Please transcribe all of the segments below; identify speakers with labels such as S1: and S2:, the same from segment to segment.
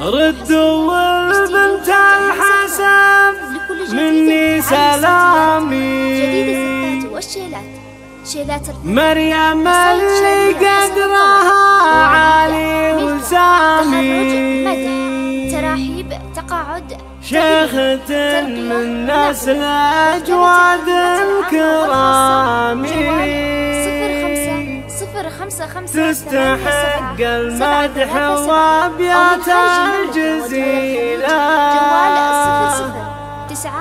S1: ردوا البنت الحسب مني سلامي. مريم اللي قدرها عالي وسامي
S2: تراحيب تقاعد
S1: شيخة من نسل أجواد الكرامي تستحق المدح وابيات الجزيلة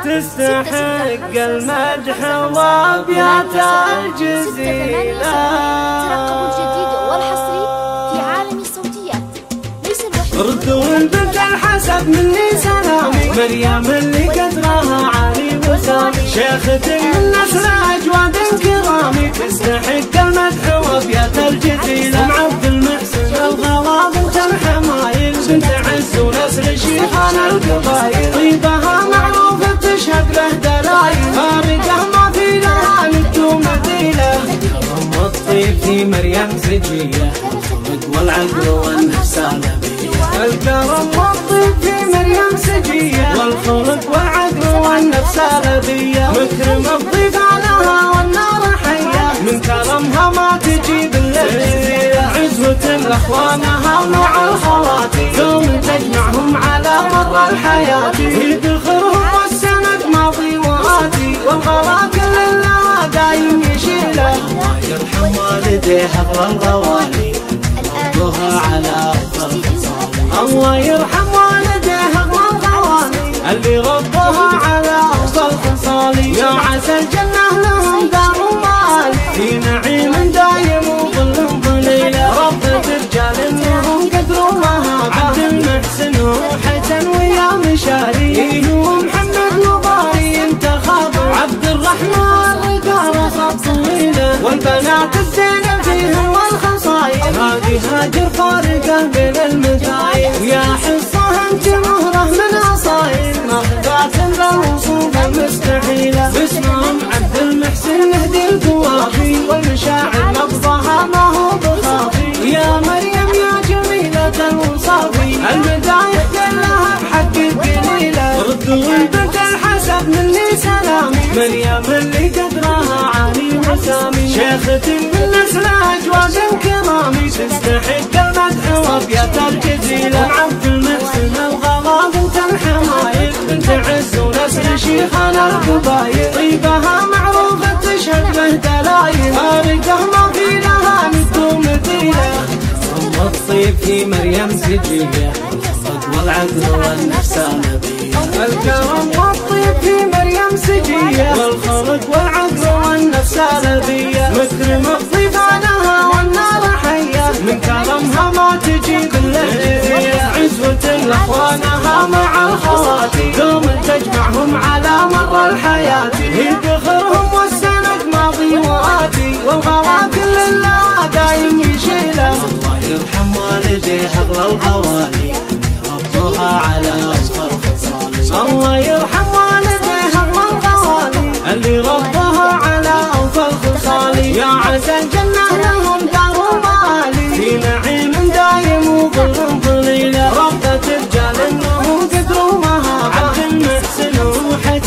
S1: تستحق المدح وابيات الجزيلة
S2: ترقبوا الجديد والحصري في عالم الصوتيات.
S1: ردوا البنت الحسب مني سلامي. مريم اللي قدرها عالي وسامي شيخة من نسل أجواد كرامي تستحق المدح وابيات الجزيلة ام عبد المحسن الغلا بنت الحمايل بنت عز ونسل شيخان القبايل طيبها معروفة تشهد له دلايل فارقة ما في لها ند ومثيلة ام الطيب في مريم سجية الخلق والعقل والنفس الأبية الكرم والطيب في مريم سجية والخلق والعقل والنفس الأبية مكرم الضيف حية كرمها ما تجيب الليل عزوة لأخوانها ومع الخواتي يوم تجمعهم على مر الحياة. يدخلهم والسند ماضي وآتي. والغلا كل الله دايم يشيله الله يرحم والديها والغوالي ربها على الله يرحم والديها والغوالي اللي ربها على أفضل خصالي يا عسى الجنة لهم دار مالي ويا مشاري ومحمد وباري انت خاطر عبد الرحمن رجال صب طويلة والبنات الزينة فيهم والخصايل. هذه هاجر فارقة بين المدايل ويا حصة أنت مهرة من أصايل. ماخذات للوصول المستحيلة باسمهم عبد المحسن نهدي سلامي. مريم اللي قدرها عالي وسامي شيخة من نسل اجواد كرامي. تستحق المدح وأبيات الجزيلة. عبد المحسن الغلا بنت الحمايل بنت عز ونسل شيخان القبايل طيبها معروفة تشهد له دلايل فارقة ما في لها ومثيلة ام الطيب في مريم سجية. الصدق والعقل والنفس نبية الكرم والطيب في والخلق والعقل والنفس لبية مكرم الضيف والنار حية. من كرمها ما تجيب الليل عزوة لأخوانها مع الخواتي دوم تجمعهم على مر الحياة. يدخرهم والسند ماضي وآتي والغلا كل الله دايم يشيله الله يرحم والديها اغلى الغوالي ربها على أصغر خصالي الله يرحم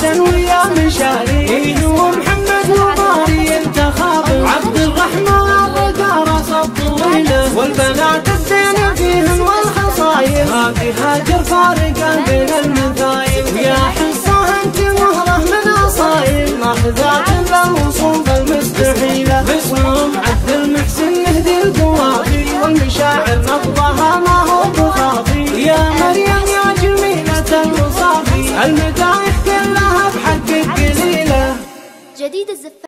S1: وحسن ويا مشاري ومحمد وباري انت خاطر عبد الرحمن رقا راس الطويلة والبنات الزينة فيهن والخصايل هذه هاجر
S2: جديد الزفات